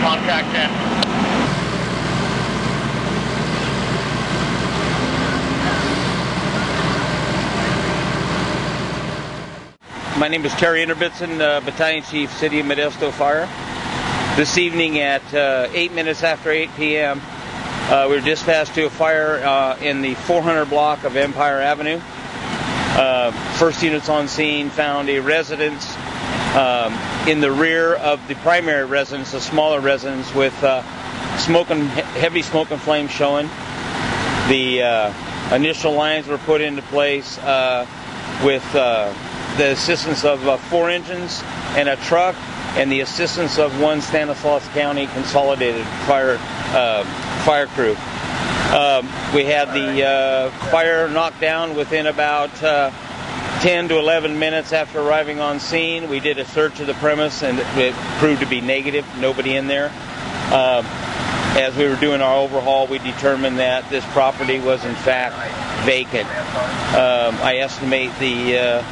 Contact 10. My name is Terry Inderbitzen, uh, Battalion Chief, City of Modesto Fire. This evening at uh, 8 minutes after 8 p.m., uh, we were dispatched to a fire uh, in the 400 block of Empire Avenue. Uh, first units on scene found a residence um, in the rear of the primary residence, a smaller residence with uh, smoke and heavy smoke and flame showing. The uh, initial lines were put into place uh, with uh, the assistance of uh, four engines and a truck, and the assistance of one Stanislaus County Consolidated Fire uh, fire crew. Um, we had the fire knocked down within about 10 to 11 minutes after arriving on scene. We did a search of the premise, and it proved to be negative. Nobody in there. Um, as we were doing our overhaul, we determined that this property was in fact vacant. Um, I estimate the uh,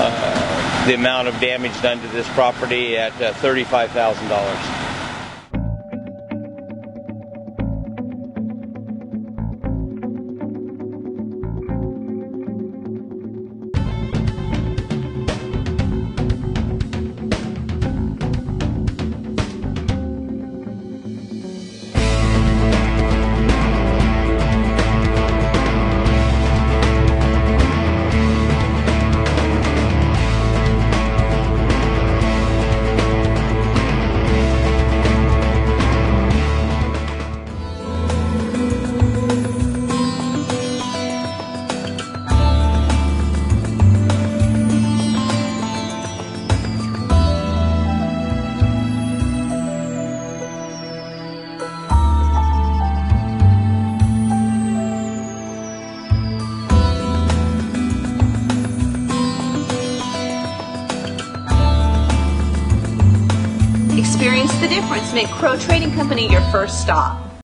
uh, the amount of damage done to this property at uh, $35,000. Experience the difference. Make Crow Trading Company your first stop.